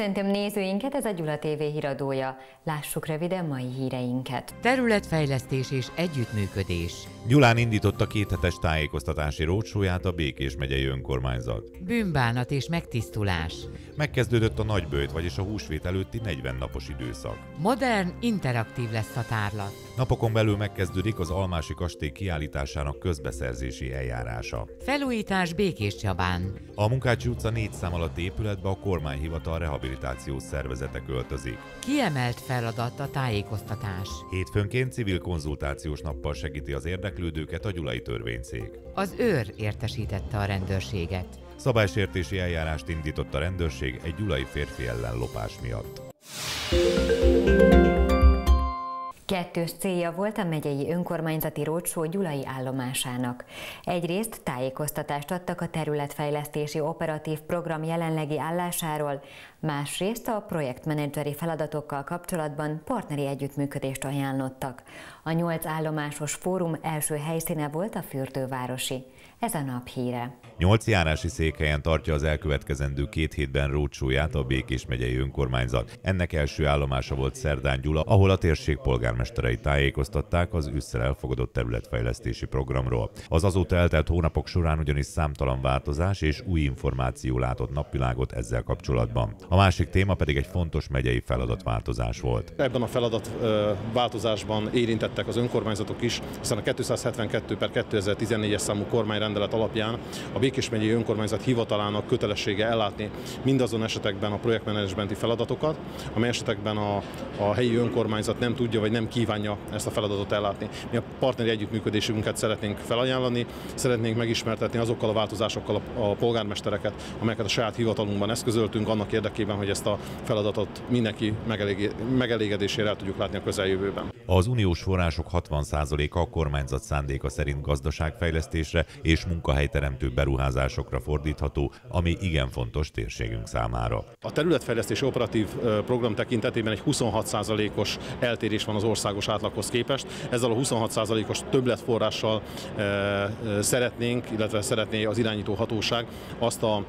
Köszöntöm nézőinket, ez a Gyula TV híradója. Lássuk röviden mai híreinket. Területfejlesztés és együttműködés. Gyulán indította kéthetes tájékoztatási rócsóját a Békés megyei önkormányzat. Bűnbánat és megtisztulás. Megkezdődött a nagybőjt, vagyis a húsvét előtti 40 napos időszak. Modern, interaktív lesz a tárlat. Napokon belül megkezdődik az Almási Kastély kiállításának közbeszerzési eljárása. Felújítás Békés Csabán. A Munkácsi utca négy szám alatti épületbe a kormányhivatal rehabilitációs szervezete költözik. Kiemelt feladat a tájékoztatás. Hétfőnként civil konzultációs nappal segíti az érdeklődőket a Gyulai Törvényszék. Az őr értesítette a rendőrséget. Szabálysértési eljárást indított a rendőrség egy gyulai férfi ellen lopás miatt. Kettős célja volt a megyei önkormányzati rócsó gyulai állomásának. Egyrészt tájékoztatást adtak a területfejlesztési operatív program jelenlegi állásáról, másrészt a projektmenedzseri feladatokkal kapcsolatban partneri együttműködést ajánlottak. A nyolc állomásos fórum első helyszíne volt a fürdővárosi. Ez a nap híre. Nyolc járási székhelyen tartja az elkövetkezendő két hétben rócsóját a Békés megyei önkormányzat. Ennek első állomása volt Szerdán Gyula, ahol a térség polgármesterei tájékoztatták az ősszel elfogadott területfejlesztési programról. Az azóta eltelt hónapok során ugyanis számtalan változás és új információ látott napvilágot ezzel kapcsolatban. A másik téma pedig egy fontos megyei feladatváltozás volt. Ebben a feladatváltozásban érintettek az önkormányzatok is, hiszen a 272 per 2014-es számú kormányrendelet alapján a Békés megyei önkormányzat hivatalának kötelessége ellátni mindazon esetekben a projektmenedzsmenti feladatokat, amely esetekben a, a helyi önkormányzat nem tudja vagy nem kívánja ezt a feladatot ellátni. Mi a partneri együttműködésünket szeretnénk felajánlani, szeretnénk megismertetni azokkal a változásokkal a, a polgármestereket, amelyeket a saját hivatalunkban eszközöltünk annak érdekében, hogy ezt a feladatot mindenki megelégedésére el tudjuk látni a közeljövőben. Az uniós források 60%-a a kormányzat szándéka szerint gazdaságfejlesztésre és munkahelyteremtő beruházásokra fordítható, ami igen fontos térségünk számára. A területfejlesztési operatív program tekintetében egy 26%-os eltérés van az országos átlaghoz képest. Ezzel a 26%-os többletforrással szeretnénk, illetve szeretné az irányító hatóság azt a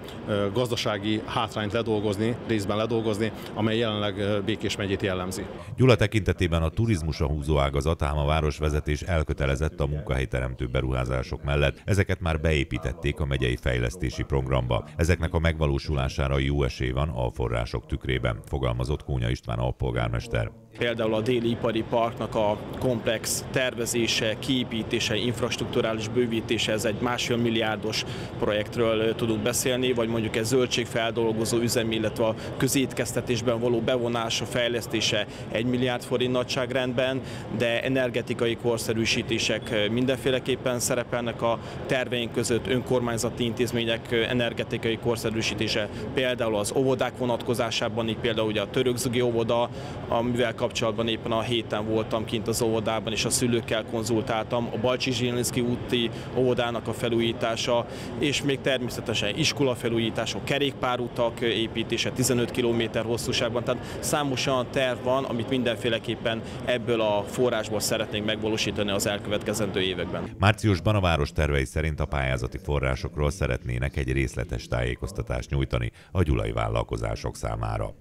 gazdasági hátrányt ledolgozni, részben ledolgozni, amely jelenleg Békés megyét jellemzi. Gyula tekintetében a turizmus a húzó ágazat, ám a városvezetés elkötelezett a munkahelyteremtő beruházások mellett. Ezeket már beépítették a megyei fejlesztési programba. Ezeknek a megvalósulására jó esély van a források tükrében, fogalmazott Kónya István alpolgármester. Például a déli ipari parknak a komplex tervezése, kiépítése, infrastruktúrális bővítése, ez egy másfél milliárdos projektről tudunk beszélni, vagy mondjuk egy zöldségfeldolgozó üzem, illetve a közétkeztetésben való bevonása, fejlesztése egy milliárd forint nagyságrendben, de energetikai korszerűsítések mindenféleképpen szerepelnek a terveink között, önkormányzati intézmények energetikai korszerűsítése, például az óvodák vonatkozásában, így például ugye a törökzugi óvoda, amivel kapcsolatban éppen a héten voltam kint az óvodában, és a szülőkkel konzultáltam, a Balcsi Zsilinszki úti óvodának a felújítása, és még természetesen iskola felújítása, kerékpárutak építése 15 km hosszúságban, tehát számos olyan terv van, amit mindenféleképpen ebből a forrásból szeretnénk megvalósítani az elkövetkezendő években. Márciusban a város tervei szerint a pályázati forrásokról szeretnének egy részletes tájékoztatást nyújtani a gyulai vállalkozások számára.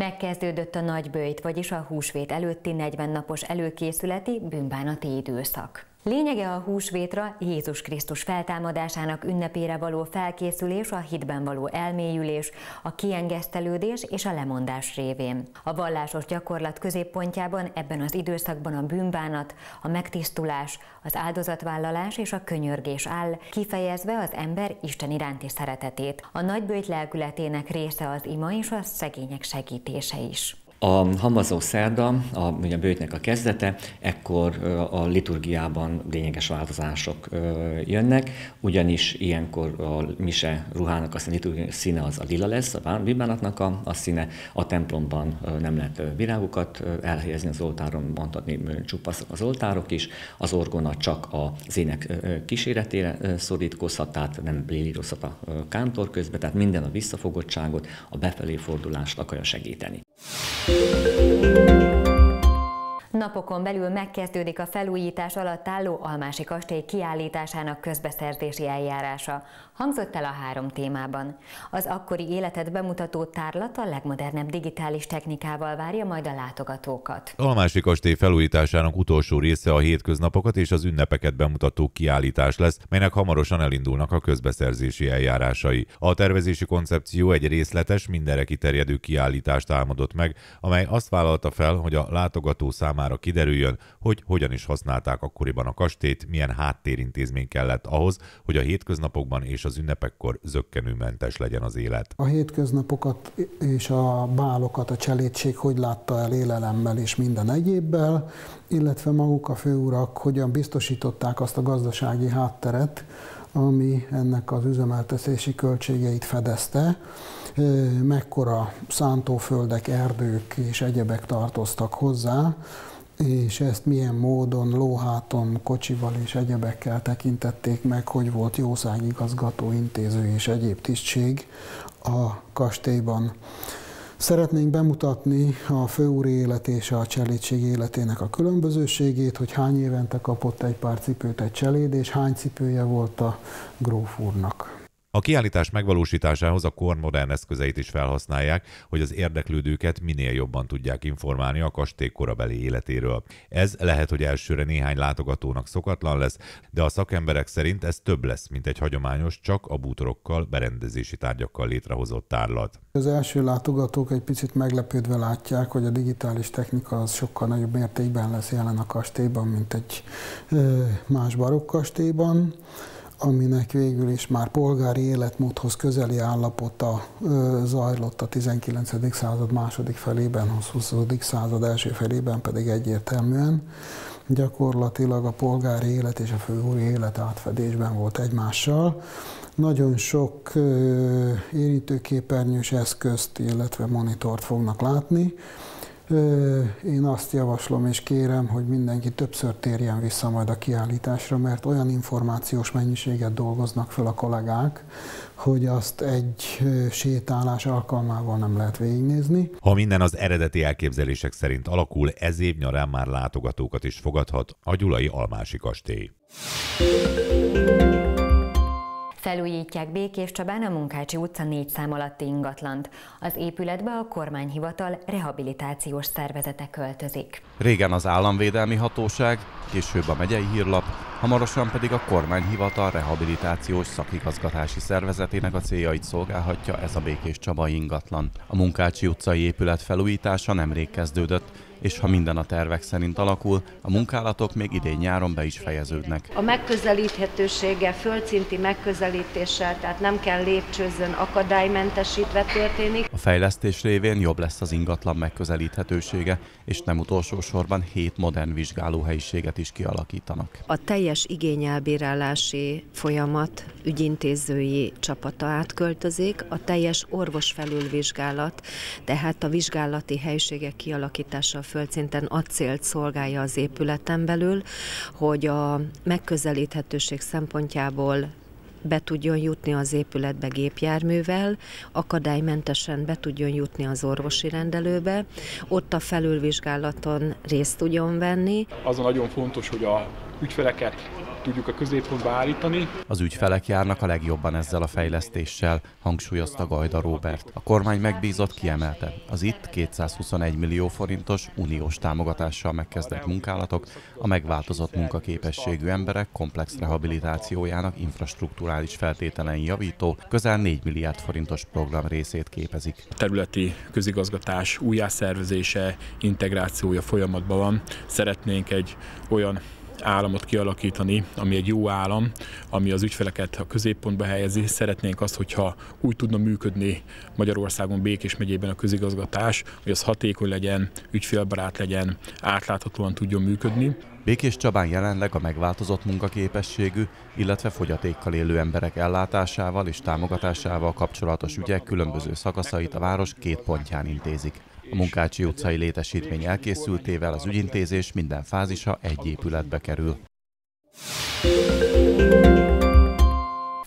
Megkezdődött a nagybőjt, vagyis a húsvét előtti 40 napos előkészületi bűnbánati időszak. Lényege a húsvétra Jézus Krisztus feltámadásának ünnepére való felkészülés, a hitben való elmélyülés, a kiengesztelődés és a lemondás révén. A vallásos gyakorlat középpontjában ebben az időszakban a bűnbánat, a megtisztulás, az áldozatvállalás és a könyörgés áll, kifejezve az ember Isten iránti szeretetét. A nagybőjt lelkületének része az ima és a szegények segítése is. A hamazó szerda, a, ugye a bőjtnek a kezdete, ekkor a liturgiában lényeges változások jönnek, ugyanis ilyenkor a mise ruhának a színe az a lila lesz, a bibánatnak a, a színe, a templomban nem lehet virágokat elhelyezni az oltáron, mondhatni csupaszok az oltárok is, az orgona csak az ének kíséretére szorítkozhat, tehát nem lélírozhat a kántor közben, tehát minden a visszafogottságot, a befelé fordulást akarja segíteni. Thank you. Napokon belül megkezdődik a felújítás alatt álló Almási kastély kiállításának közbeszerzési eljárása. Hangzott el a három témában. Az akkori életet bemutató tárlat a legmodernebb digitális technikával várja majd a látogatókat. Almási kastély felújításának utolsó része a hétköznapokat és az ünnepeket bemutató kiállítás lesz, melynek hamarosan elindulnak a közbeszerzési eljárásai. A tervezési koncepció egy részletes, mindenre kiterjedő kiállítást álmodott meg, amely azt vállalta fel, hogy a látogató számára kiderüljön, hogy hogyan is használták akkoriban a kastélyt, milyen háttérintézmény kellett ahhoz, hogy a hétköznapokban és az ünnepekkor zöggenőmentes legyen az élet. A hétköznapokat és a bálokat a cselédség hogy látta el élelemmel és minden egyébbel, illetve maguk a főurak hogyan biztosították azt a gazdasági hátteret, ami ennek az üzemeltetési költségeit fedezte, mekkora szántóföldek, erdők és egyebek tartoztak hozzá, és ezt milyen módon, lóháton, kocsival és egyebekkel tekintették meg, hogy volt jószágigazgató, intéző és egyéb tisztség a kastélyban. Szeretnénk bemutatni a főúr élet és a cselédség életének a különbözőségét, hogy hány évente kapott egy pár cipőt egy cseléd, és hány cipője volt a gróf úrnak. A kiállítás megvalósításához a kor modern eszközeit is felhasználják, hogy az érdeklődőket minél jobban tudják informálni a kastély korabeli életéről. Ez lehet, hogy elsőre néhány látogatónak szokatlan lesz, de a szakemberek szerint ez több lesz, mint egy hagyományos, csak a bútorokkal, berendezési tárgyakkal létrehozott tárlat. Az első látogatók egy picit meglepődve látják, hogy a digitális technika az sokkal nagyobb mértékben lesz jelen a kastélyban, mint egy más barokk kastélyban aminek végül is már polgári életmódhoz közeli állapota zajlott a 19. század második felében, a 20. század első felében pedig egyértelműen. Gyakorlatilag a polgári élet és a főúri élet átfedésben volt egymással. Nagyon sok érintőképernyős eszközt, illetve monitort fognak látni, én azt javaslom és kérem, hogy mindenki többször térjen vissza majd a kiállításra, mert olyan információs mennyiséget dolgoznak fel a kollégák, hogy azt egy sétálás alkalmával nem lehet végignézni. Ha minden az eredeti elképzelések szerint alakul, ez év nyarán már látogatókat is fogadhat a Gyulai Almási Kastély. Felújítják Békés Csabán a Munkácsi utca négy szám alatti ingatlant. Az épületbe a kormányhivatal rehabilitációs szervezete költözik. Régen az államvédelmi hatóság, később a megyei hírlap, hamarosan pedig a kormányhivatal rehabilitációs szakigazgatási szervezetének a céljait szolgálhatja ez a Békés Csaba ingatlan. A Munkácsi utcai épület felújítása nemrég kezdődött, és ha minden a tervek szerint alakul, a munkálatok még idén nyáron be is fejeződnek. A megközelíthetősége földszinti megközelítéssel, tehát nem kell lépcsőzön akadálymentesítve történik. A fejlesztés révén jobb lesz az ingatlan megközelíthetősége, és nem utolsó sorban hét modern vizsgálóhelyiséget is kialakítanak. A teljes igényelbírálási folyamat ügyintézői csapata átköltözik, a teljes orvosfelülvizsgálat, tehát a vizsgálati helyiségek kialakítása földszinten a célt szolgálja az épületen belül, hogy a megközelíthetőség szempontjából be tudjon jutni az épületbe gépjárművel, akadálymentesen be tudjon jutni az orvosi rendelőbe, ott a felülvizsgálaton részt tudjon venni. Az a nagyon fontos, hogy a ügyfeleket tudjuk a középpontba állítani. Az ügyfelek járnak a legjobban ezzel a fejlesztéssel, hangsúlyozta Gajda Róbert. A kormány megbízott kiemelte. Az itt 221 millió forintos uniós támogatással megkezdett munkálatok a megváltozott munkaképességű emberek komplex rehabilitációjának infrastruktúrális feltételein javító, közel 4 milliárd forintos program részét képezik. A területi közigazgatás újjászervezése, integrációja folyamatban van. Szeretnénk egy olyan államot kialakítani, ami egy jó állam, ami az ügyfeleket a középpontba helyezi. Szeretnénk azt, hogyha úgy tudna működni Magyarországon Békés megyében a közigazgatás, hogy az hatékony legyen, ügyfélbarát legyen, átláthatóan tudjon működni. Békés Csabán jelenleg a megváltozott munkaképességű, illetve fogyatékkal élő emberek ellátásával és támogatásával kapcsolatos ügyek különböző szakaszait a város két pontján intézik. A Munkácsi utcai létesítmény elkészültével az ügyintézés minden fázisa egy épületbe kerül.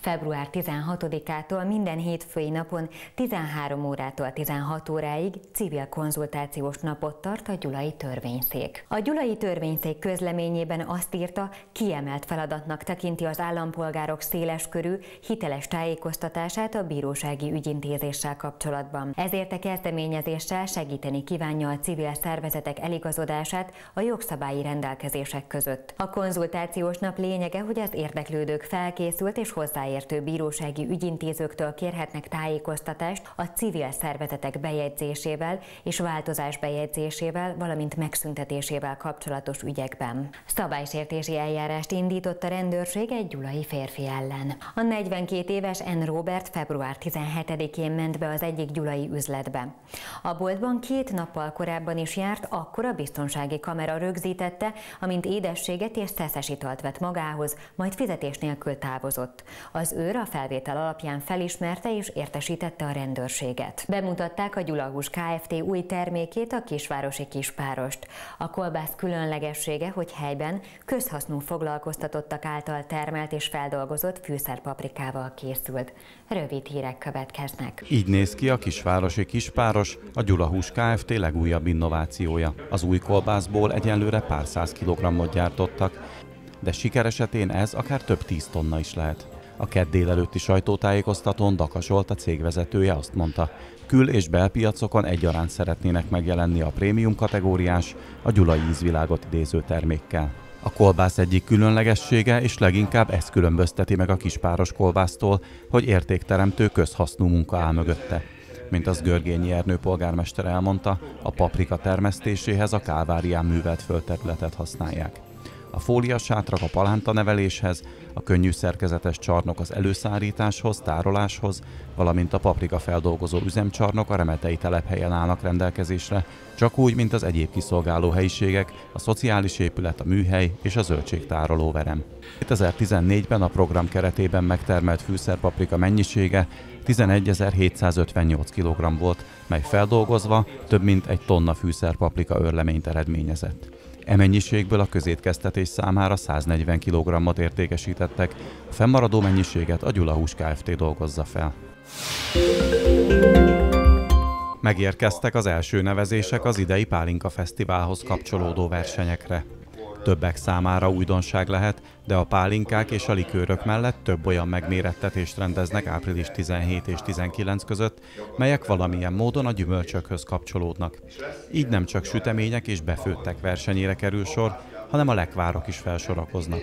Február 16-ától minden hétfői napon 13 órától 16 óráig civil konzultációs napot tart a Gyulai Törvényszék. A Gyulai Törvényszék közleményében azt írta, kiemelt feladatnak tekinti az állampolgárok széleskörű, hiteles tájékoztatását a bírósági ügyintézéssel kapcsolatban. Ezért a kezdeményezéssel segíteni kívánja a civil szervezetek eligazodását a jogszabályi rendelkezések között. A konzultációs nap lényege, hogy az érdeklődők felkészült és hozzáértő bírósági ügyintézőktől kérhetnek tájékoztatást a civil szervezetek bejegyzésével és változás bejegyzésével, valamint megszüntetésével kapcsolatos ügyekben. Szabálysértési eljárást indított a rendőrség egy gyulai férfi ellen. A 42 éves N. Robert február 17-én ment be az egyik gyulai üzletbe. A boltban két nappal korábban is járt, akkor a biztonsági kamera rögzítette, amint édességet és szeszes italt vett magához, majd fizetés nélkül távozott. Az őr a felvétel alapján felismerte és értesítette a rendőrséget. Bemutatták a Gyulahús Kft. új termékét, a kisvárosi kispárost. A kolbász különlegessége, hogy helyben közhasznú foglalkoztatottak által termelt és feldolgozott fűszerpaprikával készült. Rövid hírek következnek. Így néz ki a kisvárosi kispáros, a Gyulahús Kft. legújabb innovációja. Az új kolbászból egyenlőre pár száz kilogrammot gyártottak, de siker esetén ez akár több tíz tonna is lehet. A kedd délelőtti sajtótájékoztatón Dakas a cégvezetője azt mondta, kül- és belpiacokon egyaránt szeretnének megjelenni a prémium kategóriás, a gyulai ízvilágot idéző termékkel. A kolbász egyik különlegessége, és leginkább ez különbözteti meg a kispáros kolbásztól, hogy értékteremtő közhasznú munka áll mögötte. Mint az Görgényi Ernő polgármester elmondta, a paprika termesztéséhez a Kálvárián művelt földterületet használják. A fóliasátrak a palánta neveléshez, a könnyű szerkezetes csarnok az előszárításhoz, tároláshoz, valamint a paprika feldolgozó üzemcsarnok a remetei telephelyen állnak rendelkezésre, csak úgy, mint az egyéb kiszolgáló helyiségek, a szociális épület, a műhely és a zöldségtároló verem. 2014-ben a program keretében megtermelt fűszerpaprika mennyisége 11.758 kg volt, mely feldolgozva több mint egy tonna fűszerpaprika örleményt eredményezett. E mennyiségből a közétkeztetés számára 140 kg-ot értékesítettek, a fennmaradó mennyiséget a Gyulahús Kft. dolgozza fel. Megérkeztek az első nevezések az idei Pálinka Fesztiválhoz kapcsolódó versenyekre. Többek számára újdonság lehet, de a pálinkák és a likőrök mellett több olyan megmérettetést rendeznek április 17 és 19 között, melyek valamilyen módon a gyümölcsökhöz kapcsolódnak. Így nem csak sütemények és befőttek versenyére kerül sor, hanem a lekvárok is felsorakoznak.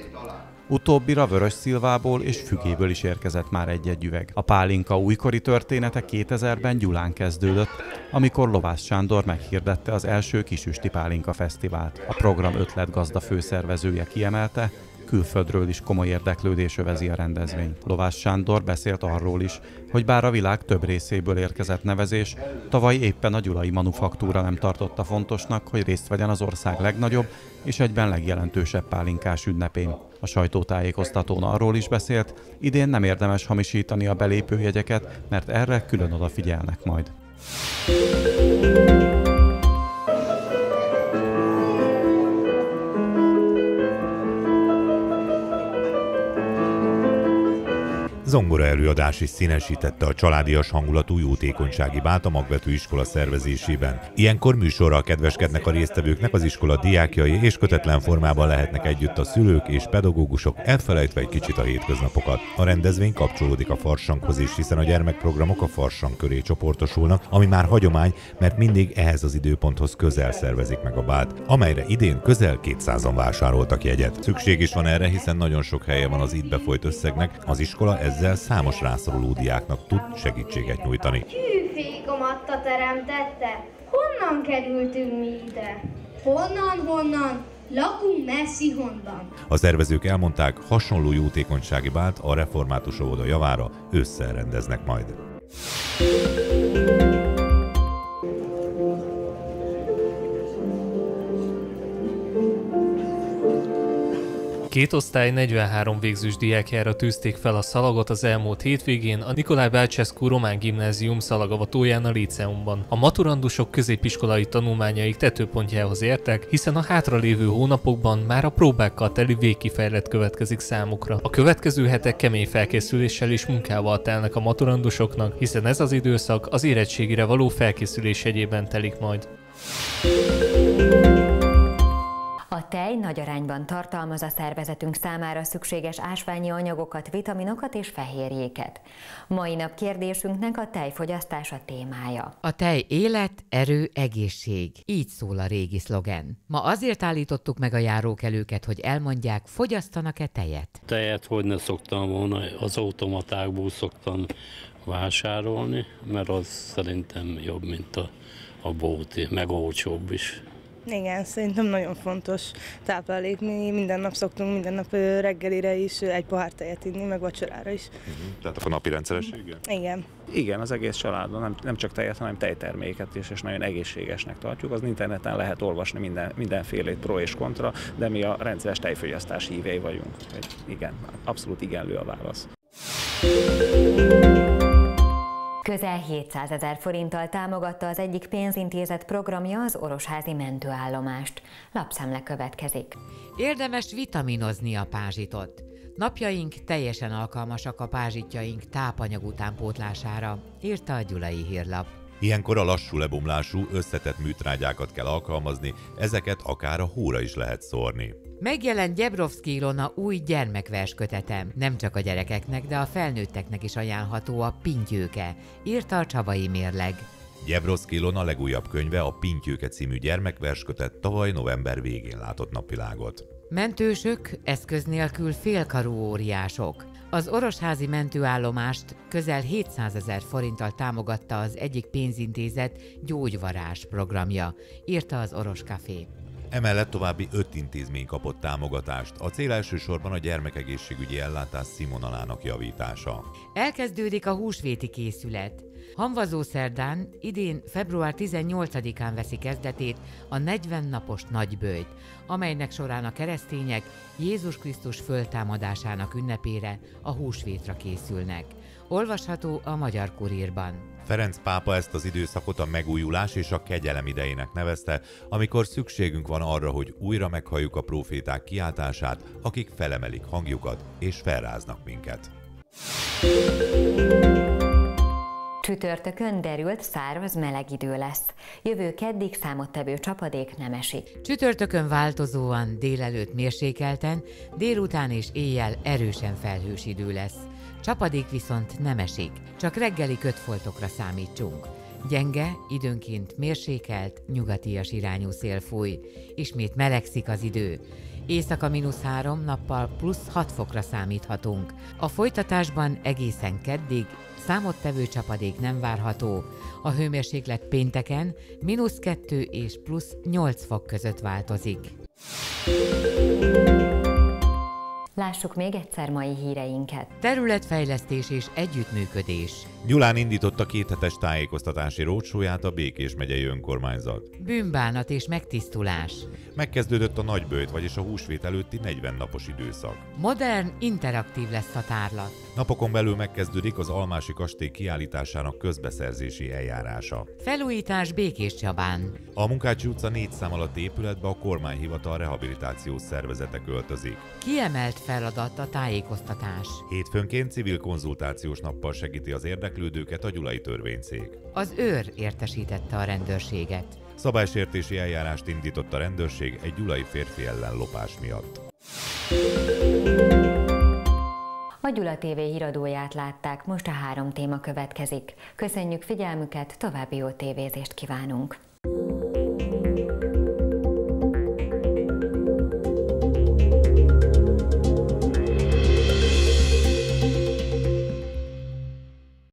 Utóbbira vörös szilvából és fügéből is érkezett már egy-egy üveg. A pálinka újkori története 2000-ben Gyulán kezdődött, amikor Lovász Sándor meghirdette az első Kisüsti Pálinka Fesztivált. A program ötletgazda főszervezője kiemelte, külföldről is komoly érdeklődés övezi a rendezvény. Lovász Sándor beszélt arról is, hogy bár a világ több részéből érkezett nevezés, tavaly éppen a gyulai manufaktúra nem tartotta fontosnak, hogy részt vegyen az ország legnagyobb és egyben legjelentősebb pálinkás ünnepén. A sajtótájékoztatón arról is beszélt, idén nem érdemes hamisítani a belépőjegyeket, mert erre külön odafigyelnek majd. Zongora előadás is színesítette a családias hangulatú jótékonysági bát a Magvető iskola szervezésében. Ilyenkor műsorral kedveskednek a résztvevőknek az iskola diákjai, és kötetlen formában lehetnek együtt a szülők és pedagógusok, elfelejtve egy kicsit a hétköznapokat. A rendezvény kapcsolódik a farsanghoz is, hiszen a gyermekprogramok a farsang köré csoportosulnak, ami már hagyomány, mert mindig ehhez az időponthoz közel szervezik meg a bát, amelyre idén közel 200-an vásároltak jegyet. Szükség is van erre, hiszen nagyon sok helye van az itt befolyt összegnek, az iskola ezzel ezzel számos rászoruló diáknak tud segítséget nyújtani. Hűfékom adta teremtette, honnan kerültünk mi ide? Honnan, honnan? Lakunk messzi honnan. A szervezők elmondták, hasonló jótékonysági bált a református óvoda javára ősszel rendeznek majd. Két osztály 43 végzős diákjára tűzték fel a szalagot az elmúlt hétvégén a Nikolaj Bácseszkú Román Gimnázium szalagavatóján a Líceumban. A maturandusok középiskolai tanulmányaik tetőpontjához értek, hiszen a hátralévő hónapokban már a próbákkal teli végkifejlet következik számukra. A következő hetek kemény felkészüléssel és munkával telnek a maturandusoknak, hiszen ez az időszak az érettségire való felkészülés egyében telik majd. A tej nagy arányban tartalmaz a szervezetünk számára szükséges ásványi anyagokat, vitaminokat és fehérjéket. Mai nap kérdésünknek a tejfogyasztása témája. A tej élet, erő, egészség. Így szól a régi szlogen. Ma azért állítottuk meg a járókelőket, hogy elmondják, fogyasztanak-e tejet. Tejet hogy ne szoktam volna, az automatákból szoktam vásárolni, mert az szerintem jobb, mint a, a bóti, meg olcsóbb is. Igen, szerintem nagyon fontos táplálék. Mi minden nap szoktunk, minden nap reggelire is egy pohár tejet inni, meg vacsorára is. Uh-huh. Tehát akkor napi rendszerességgel? Igen. Igen, az egész családban nem, nem csak tejet, hanem tejterméket is, és nagyon egészségesnek tartjuk. Az interneten lehet olvasni minden, mindenfélét pro és kontra, de mi a rendszeres tejfogyasztás hívei vagyunk. Igen, abszolút igenlő a válasz. Közel 700 ezer forinttal támogatta az egyik pénzintézet programja az orosházi mentőállomást. Lapszemle következik. Érdemes vitaminozni a pázsitot. Napjaink teljesen alkalmasak a pázsitjaink tápanyag utánpótlására, írta a Gyulai Hírlap. Ilyenkor a lassú lebomlású, összetett műtrágyákat kell alkalmazni, ezeket akár a hóra is lehet szórni. Megjelent Gyebrovszki Ilona új gyermekvers kötetem. Nem csak a gyerekeknek, de a felnőtteknek is ajánlható a Pintyőke, írta a Csabai Mérleg. Gyebrovszki Ilona legújabb könyve a Pintyőke című gyermekverskötet tavaly november végén látott napvilágot. Mentősök, eszköz nélkül félkarú óriások. Az orosházi mentőállomást közel 700 ezer forinttal támogatta az egyik pénzintézet gyógyvarás programja, írta az Oros Café. Emellett további öt intézmény kapott támogatást. A cél elsősorban a gyermekegészségügyi ellátás színvonalának javítása. Elkezdődik a húsvéti készület. Hamvazó szerdán idén február 18-án veszi kezdetét a 40 napos nagybőjt, amelynek során a keresztények Jézus Krisztus föltámadásának ünnepére a húsvétra készülnek. Olvasható a Magyar Kurírban. Ferenc pápa ezt az időszakot a megújulás és a kegyelem idejének nevezte, amikor szükségünk van arra, hogy újra meghalljuk a proféták kiáltását, akik felemelik hangjukat és felráznak minket. Csütörtökön derült, száraz, meleg idő lesz. Jövő keddig számottevő csapadék nem esik. Csütörtökön változóan délelőtt mérsékelten, délután és éjjel erősen felhős idő lesz. Csapadék viszont nem esik, csak reggeli kötfoltokra számítsunk. Gyenge, időnként mérsékelt, nyugatias irányú szél fúj. Ismét melegszik az idő. Éjszaka mínusz 3, nappal plusz 6 fokra számíthatunk. A folytatásban egészen keddig számottevő csapadék nem várható. A hőmérséklet pénteken mínusz 2 és plusz 8 fok között változik. Lássuk még egyszer mai híreinket. Területfejlesztés és együttműködés. Gyulán indította kéthetes tájékoztatási rócsóját a Békés megyei önkormányzat. Bűnbánat és megtisztulás. Megkezdődött a nagybőjt, vagyis a húsvét előtti 40 napos időszak. Modern, interaktív lesz a tárlat. Napokon belül megkezdődik az Almási Kastély kiállításának közbeszerzési eljárása. Felújítás Békés Csabán. A Munkácsi utca négy szám alatt épületbe a kormányhivatal rehabilitációs szervezete költözik. Kiemelt feladat a tájékoztatás. Hétfőnként civil konzultációs nappal segíti az érdeklődőket a Gyulai Törvényszék. Az őr értesítette a rendőrséget. Szabálysértési eljárást indított a rendőrség egy gyulai férfi ellen lopás miatt. A Gyula TV híradóját látták, most a három téma következik. Köszönjük figyelmüket, további jó tévézést kívánunk!